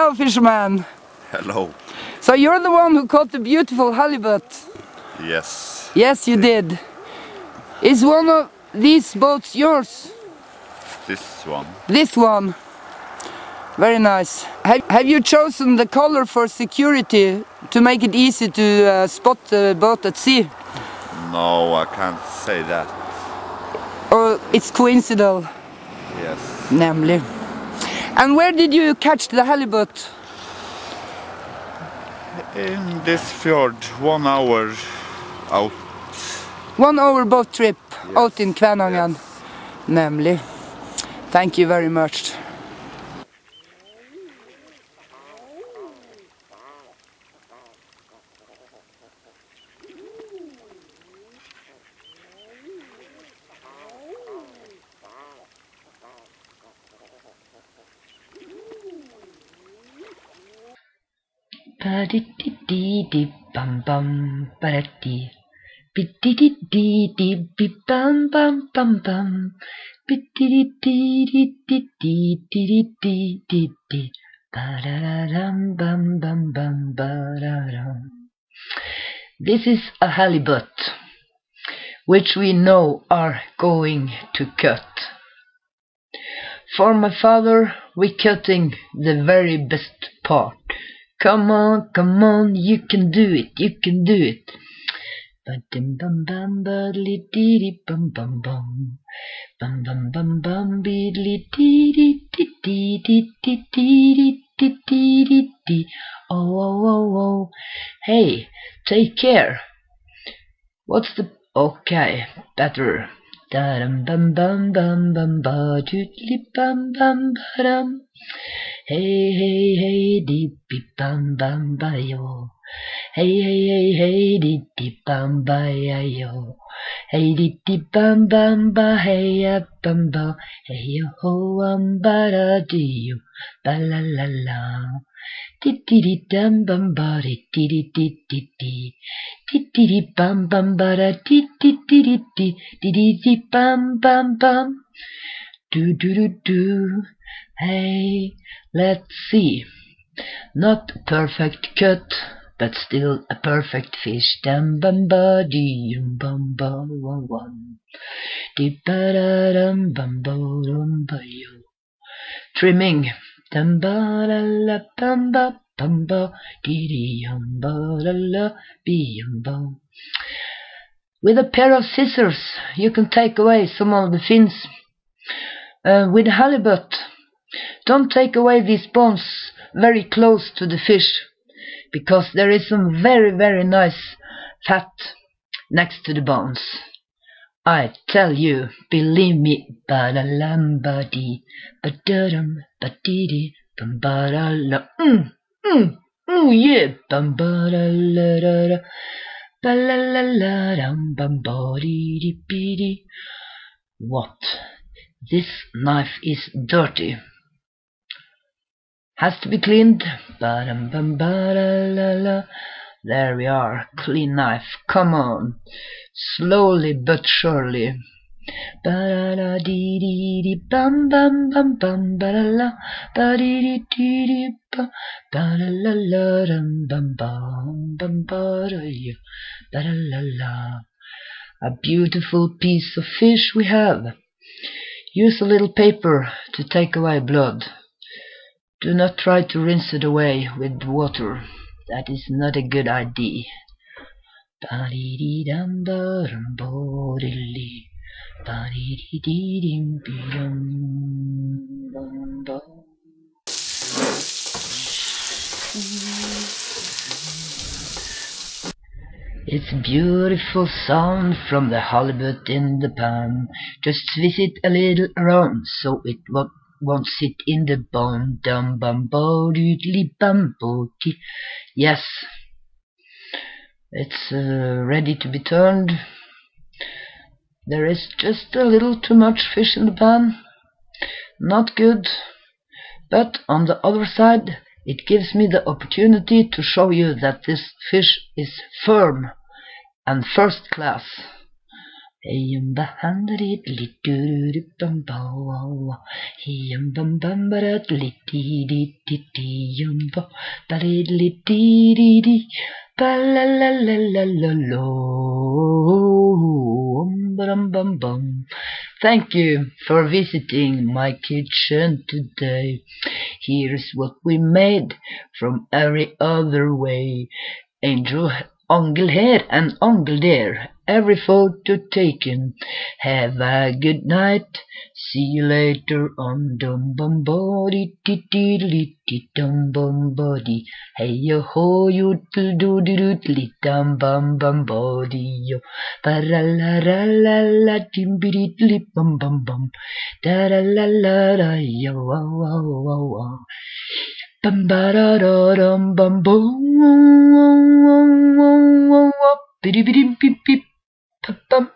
Hello, fisherman. Hello. So you're the one who caught the beautiful halibut. Yes. Yes, you did. Is one of these boats yours? This one. This one. Very nice. Have, have you chosen the color for security to make it easy to uh, spot the boat at sea? No, I can't say that. Or it's coincidental? Yes. Nämlig. And where did you catch the halibut? In this fjord, one hour out. One hour boat trip Yes, out in Kvænangen. yes. Nämlig. Thank you very much. dee dee dee dee bum bum ba dee. Bum bum bum bum. This is a halibut, which we know are going to cut. For my father, we cutting the very best part. Come on, come on, you can do it, you can do it. Ba-dim bum bum badly dee bum bum bum. Bum bum bum bum beedly dee dee dee dee dee dee dee dee dee dee dee. Oh oh oh oh. Hey, take care. What's the okay, better. Da-dum bum bum bum bum ba doodly bum bum ba dum. Hey hey hey dee beep bum bum ba yo. Hey hey hey hey dee dee bum ba ya yo. Hey dee dee bum bum ba hey ya bum ba. Hey yo ho um ba da dee yo. Ba la la la. Dee dee dee dum bum ba dee dee dee dee dee dee. Dee dee dee bum bum ba da dee dee dee dee dee. Dee dee dee bum bum bum. Do do do do. Hey, let's see. Not perfect cut, but still a perfect fish. Dum bum ba dee dum bum ba one one. Dee ba da dum bum ba dum ba yo. Trimming. Dum ba la la bum ba bum ba dee dee yum ba la la bee yum ba. With a pair of scissors, you can take away some of the fins. Uh, with halibut, don't take away these bones very close to the fish, because there is some very, very nice fat next to the bones. I tell you, believe me, ba-da-lam-ba-dee, ba dum ba-dee-dee, bum-ba-da-la, mm, mm, mm, yeah, bum-ba-da-la-da-da, ba-la-la-la-dum, bum-ba-dee-dee-bee-dee. What? This knife is dirty. Has to be cleaned, ba-dum-bum-ba-da-la-la, -la. There we are. Clean knife. Come on. Slowly but surely. Ba da dee dee dee bum bum bum bum ba da la ba dee dee dee dee ba ba da la la dum bum bum bum ba da ya ba da la la. A beautiful piece of fish we have. Use a little paper to take away blood. Do not try to rinse it away with water. That is not a good idea. It's beautiful sound from the halibut in the pan. Just twist it a little around so it won't, won't sit in the bone. Dum bum bo doodly bum bo dee. Yes, it's uh, ready to be turned. There is just a little too much fish in the pan. Not good. But on the other side, it gives me the opportunity to show you that this fish is firm and first class. Thank you for visiting my kitchen today. Here's what we made from every other way. Angel, Uncle here and Uncle there. Every photo taken. Have a good night. See you later on dum bum body dee dee dee dee dum bum body. Hey yo ho yo do do do do dee dum bum bum body yo. Ba la la la la la dim bi dee bum bum bum. Da la la la la yo wow wow wow wow. Bum ba da da dum bum boom. Biddy biddy beep beep. Bum.